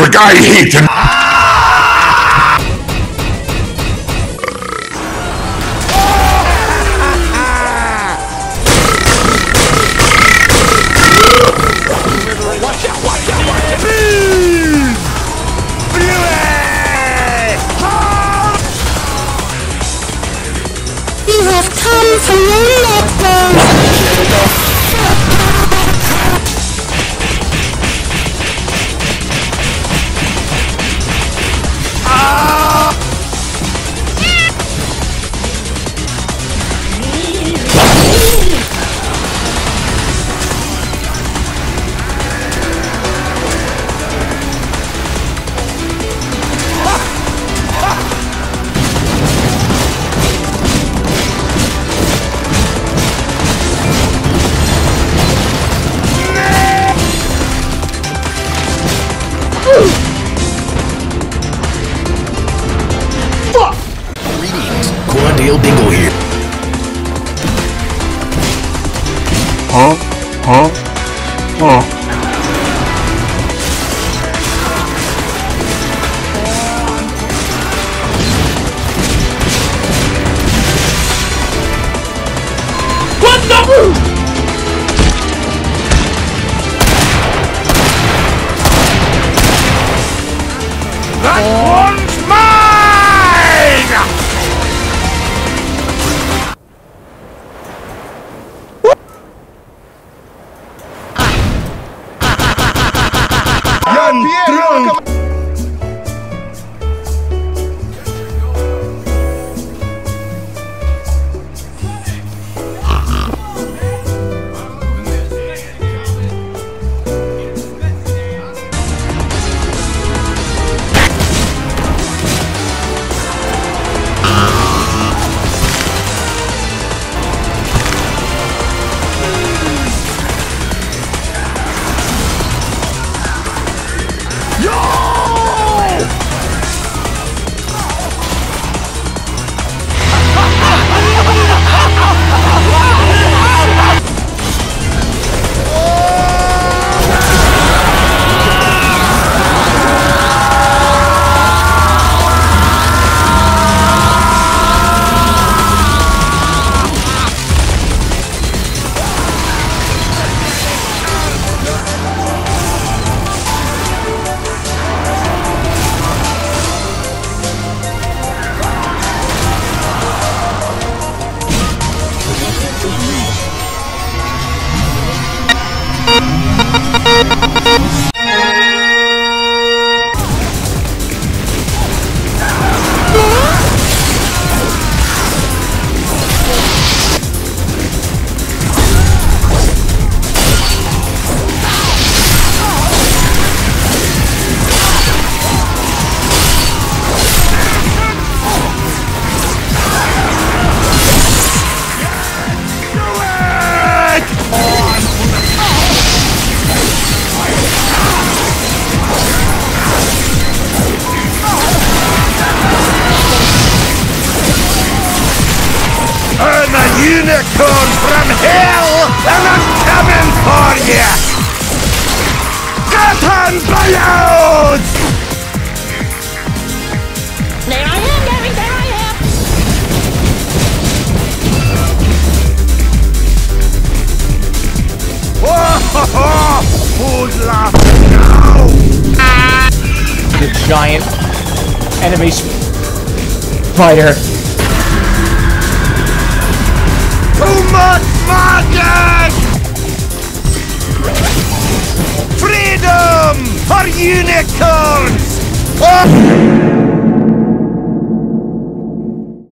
I hate him. Dingle here. Huh? Huh? Huh? That a unicorn from hell, and I'm coming for you! Get on balloons! There I am, Gary, there I am. Oh, who's laughing now? the giant enemy spider. Much magic! Freedom for unicorns! Oh!